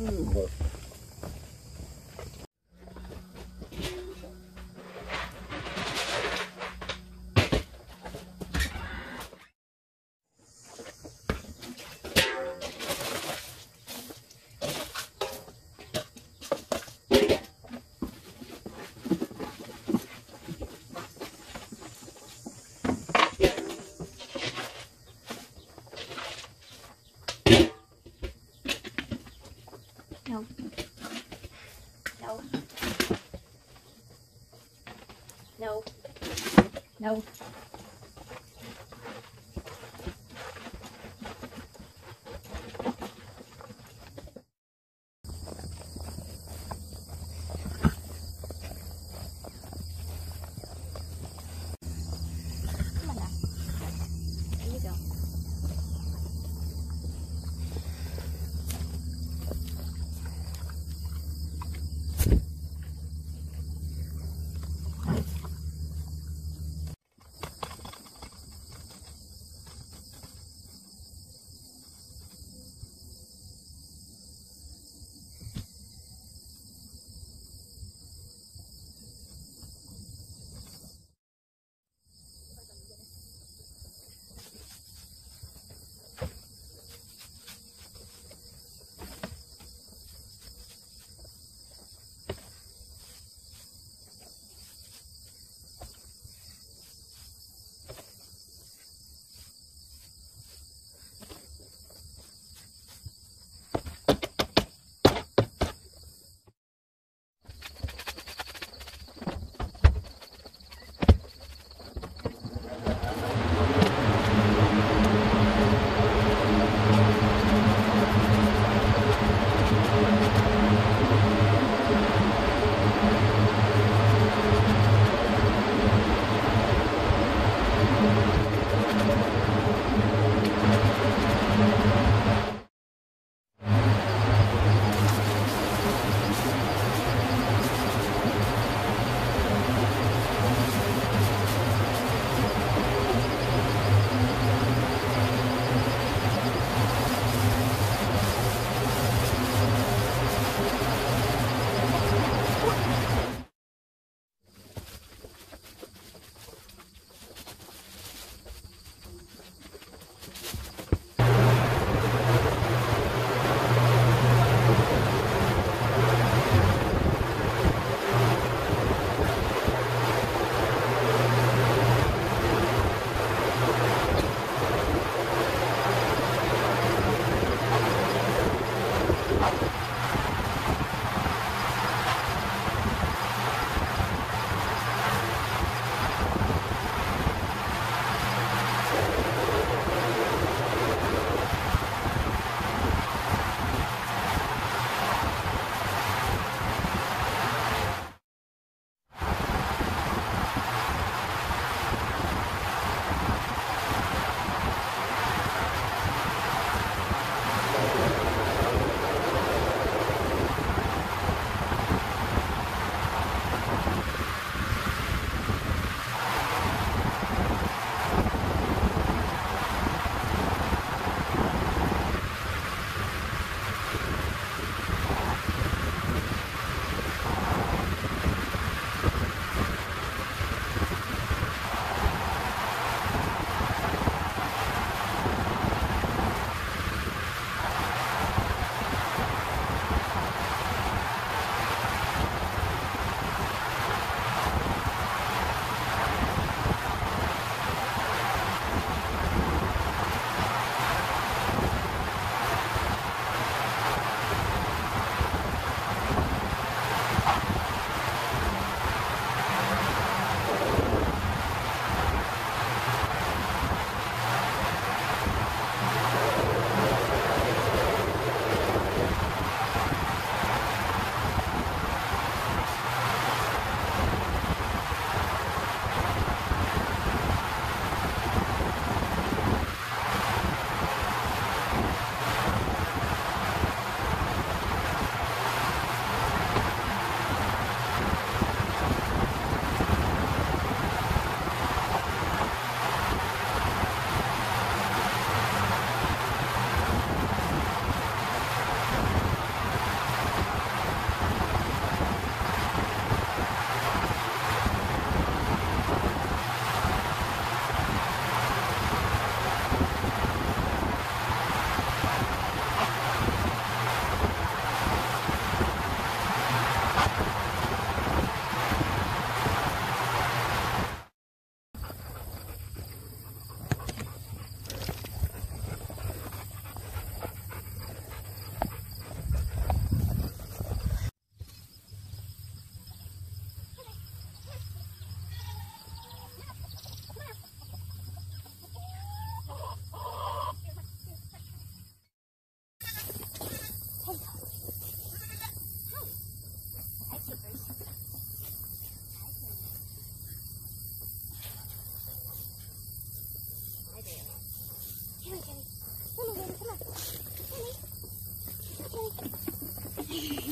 嗯。好 No. No. No. No. Yeah.